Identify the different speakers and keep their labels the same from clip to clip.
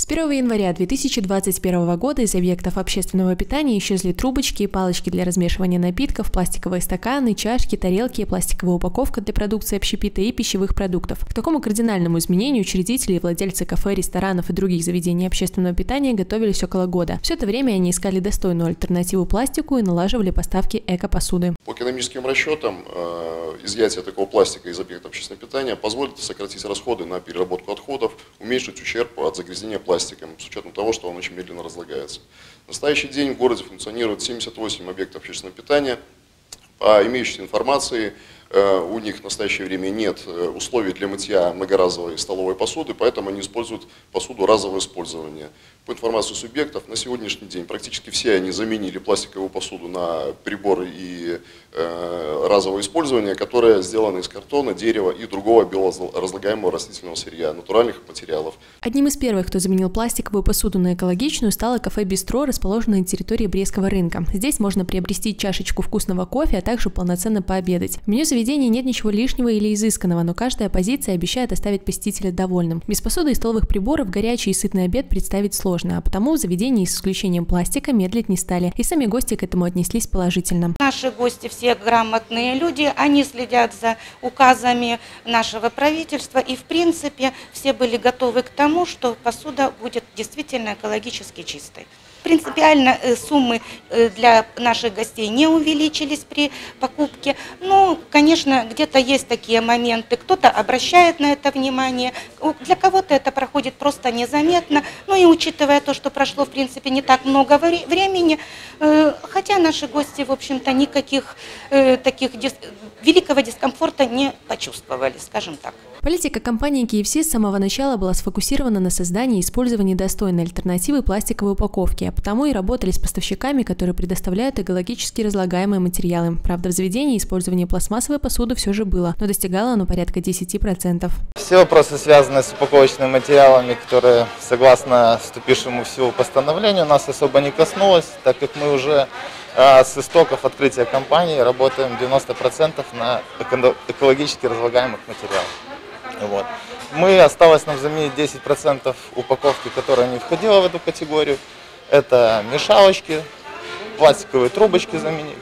Speaker 1: С 1 января 2021 года из объектов общественного питания исчезли трубочки, палочки для размешивания напитков, пластиковые стаканы, чашки, тарелки, пластиковая упаковка для продукции общепита и пищевых продуктов. К такому кардинальному изменению учредители и владельцы кафе, ресторанов и других заведений общественного питания готовились около года. Все это время они искали достойную альтернативу пластику и налаживали поставки эко-посуды.
Speaker 2: По экономическим расчетам, э, изъятие такого пластика из объекта общественного питания позволит сократить расходы на переработку отходов, уменьшить ущерб от загрязнения пластика пластиком, с учетом того, что он очень медленно разлагается. В настоящий день в городе функционирует 78 объектов общественного питания. По имеющейся информации, у них в настоящее время нет э, условий для мытья многоразовой столовой посуды, поэтому они используют посуду разового использования. По информации субъектов, на сегодняшний день практически все они заменили пластиковую посуду на приборы и э, разового использования, которые сделаны из картона, дерева и другого биоразлагаемого растительного сырья, натуральных материалов.
Speaker 1: Одним из первых, кто заменил пластиковую посуду на экологичную, стало кафе «Бистро», расположенное на территории Брестского рынка. Здесь можно приобрести чашечку вкусного кофе, а также полноценно пообедать. В меню заведения нет ничего лишнего или изысканного, но каждая позиция обещает оставить посетителя довольным. Без посуды и столовых приборов горячий и сытный обед представить сложно, а потому в заведении с исключением пластика медлить не стали. И сами гости к этому отнеслись положительно.
Speaker 3: Наши гости все грамотные люди, они следят за указами нашего правительства и в принципе все были готовы к тому, что посуда будет действительно экологически чистой. Принципиально э, суммы э, для наших гостей не увеличились при покупке. Ну, конечно, где-то есть такие моменты. Кто-то обращает на это внимание, для кого-то это проходит просто незаметно. Ну и учитывая то, что прошло, в принципе, не так много времени, э, хотя наши гости, в общем-то, никаких таких великого дискомфорта не почувствовали, скажем так.
Speaker 1: Политика компании KFC с самого начала была сфокусирована на создании и использовании достойной альтернативы пластиковой упаковки, а потому и работали с поставщиками, которые предоставляют экологически разлагаемые материалы. Правда, в заведении использование пластмассовой посуды все же было, но достигало оно порядка 10%.
Speaker 4: Все вопросы, связанные с упаковочными материалами, которые, согласно вступившему в силу постановлению, нас особо не коснулось, так как мы уже а, с истоков открытия компании работаем 90% на экологически разлагаемых материалах. Вот. Мы осталось нам заменить 10% упаковки, которая не входила в эту категорию. Это мешалочки, пластиковые трубочки заменить.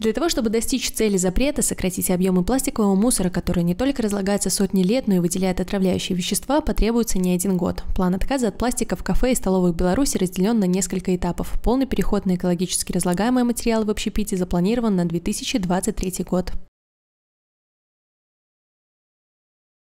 Speaker 1: Для того, чтобы достичь цели запрета, сократить объемы пластикового мусора, который не только разлагается сотни лет, но и выделяет отравляющие вещества, потребуется не один год. План отказа от пластика в кафе и столовых Беларуси разделен на несколько этапов. Полный переход на экологически разлагаемые материалы в общепите запланирован на 2023 год.